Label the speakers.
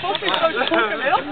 Speaker 1: Papi, zo spoken, heel